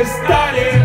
estarei.